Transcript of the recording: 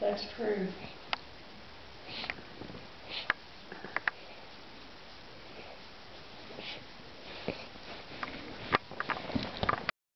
that's true.